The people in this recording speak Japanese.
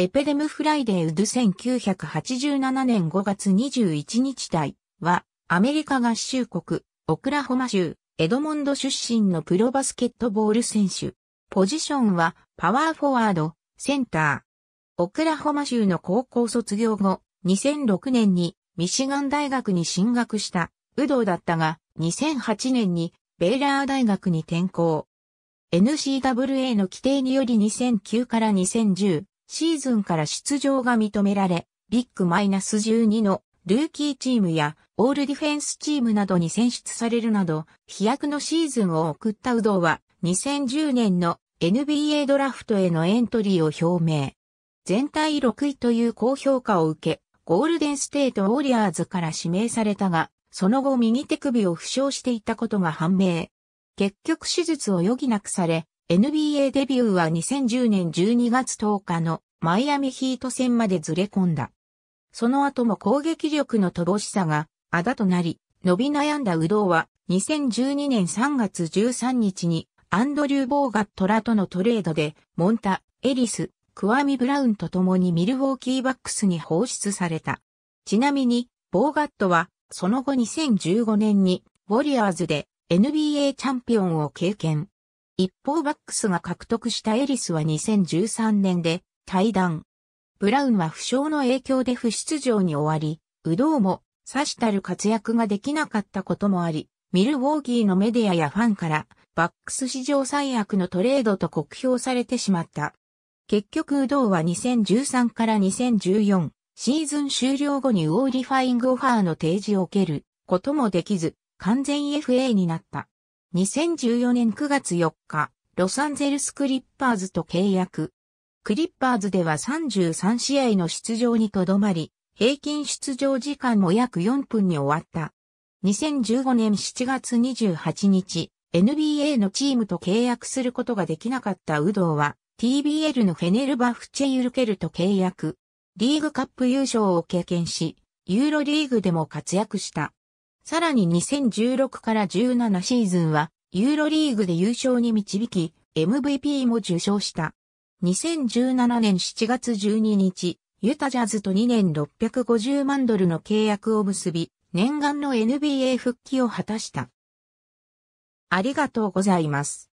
エペデムフライデーウド1987年5月21日台は、アメリカ合衆国、オクラホマ州、エドモンド出身のプロバスケットボール選手。ポジションは、パワーフォワード、センター。オクラホマ州の高校卒業後、2006年にミシガン大学に進学した、ウドだったが、2008年にベイラー大学に転校。NCAA の規定により2009から2010シーズンから出場が認められ、ビッグマイナス12のルーキーチームやオールディフェンスチームなどに選出されるなど、飛躍のシーズンを送ったウドウは、2010年の NBA ドラフトへのエントリーを表明。全体6位という高評価を受け、ゴールデンステートウォリアーズから指名されたが、その後右手首を負傷していたことが判明。結局手術を余儀なくされ、NBA デビューは2010年12月10日のマイアミヒート戦までずれ込んだ。その後も攻撃力の乏しさがあだとなり、伸び悩んだウドウは2012年3月13日にアンドリュー・ボーガットらとのトレードでモンタ、エリス、クワミ・ブラウンと共にミルウォーキーバックスに放出された。ちなみに、ボーガットはその後2015年にウォリアーズで NBA チャンピオンを経験。一方バックスが獲得したエリスは2013年で対談。ブラウンは負傷の影響で不出場に終わり、ウドウも差したる活躍ができなかったこともあり、ミルウォーキーのメディアやファンからバックス史上最悪のトレードと酷評されてしまった。結局ウドウは2013から2014シーズン終了後にウォーリファイングオファーの提示を受けることもできず、完全 FA になった。2014年9月4日、ロサンゼルスクリッパーズと契約。クリッパーズでは33試合の出場にとどまり、平均出場時間も約4分に終わった。2015年7月28日、NBA のチームと契約することができなかったウドウは、TBL のフェネルバフチェユルケルと契約。リーグカップ優勝を経験し、ユーロリーグでも活躍した。さらに2016から17シーズンは、ユーロリーグで優勝に導き、MVP も受賞した。2017年7月12日、ユタジャズと2年650万ドルの契約を結び、念願の NBA 復帰を果たした。ありがとうございます。